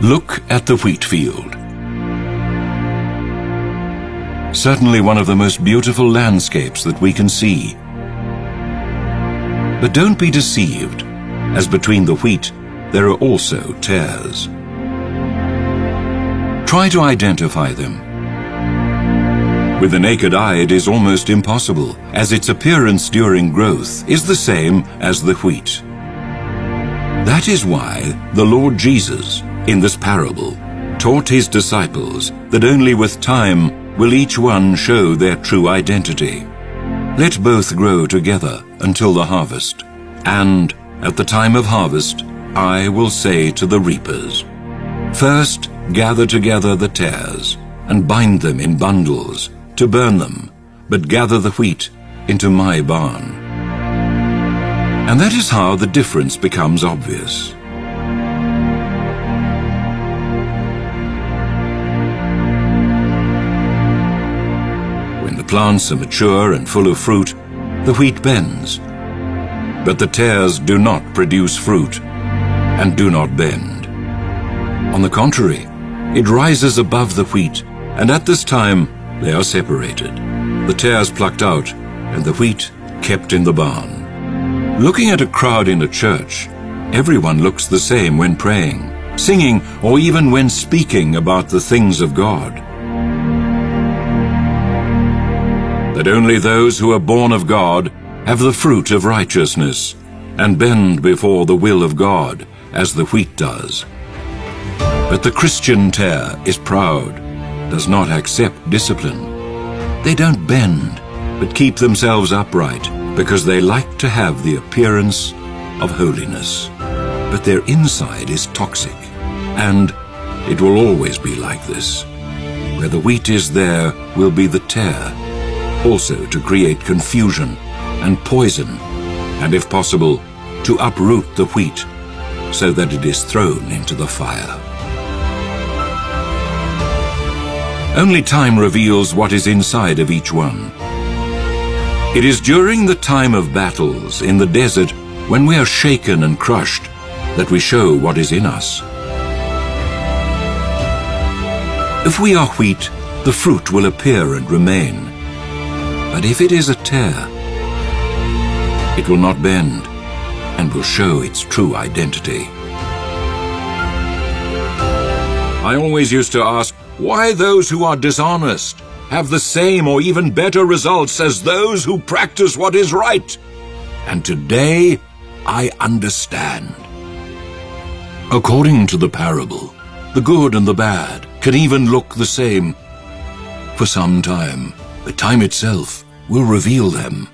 Look at the wheat field. Certainly one of the most beautiful landscapes that we can see. But don't be deceived, as between the wheat there are also tares. Try to identify them. With the naked eye it is almost impossible, as its appearance during growth is the same as the wheat. That is why the Lord Jesus, in this parable, taught his disciples that only with time will each one show their true identity. Let both grow together until the harvest, and at the time of harvest I will say to the reapers, First gather together the tares, and bind them in bundles, to burn them, but gather the wheat into my barn. And that is how the difference becomes obvious. Plants are mature and full of fruit, the wheat bends. But the tares do not produce fruit and do not bend. On the contrary, it rises above the wheat, and at this time they are separated, the tares plucked out, and the wheat kept in the barn. Looking at a crowd in a church, everyone looks the same when praying, singing, or even when speaking about the things of God. That only those who are born of God have the fruit of righteousness, and bend before the will of God, as the wheat does. But the Christian tare is proud, does not accept discipline. They don't bend, but keep themselves upright, because they like to have the appearance of holiness. But their inside is toxic, and it will always be like this. Where the wheat is there will be the tare, also to create confusion and poison, and if possible, to uproot the wheat so that it is thrown into the fire. Only time reveals what is inside of each one. It is during the time of battles in the desert when we are shaken and crushed that we show what is in us. If we are wheat, the fruit will appear and remain. But if it is a tare, it will not bend and will show its true identity. I always used to ask, why those who are dishonest have the same or even better results as those who practice what is right? And today, I understand. According to the parable, the good and the bad can even look the same for some time. The time itself will reveal them.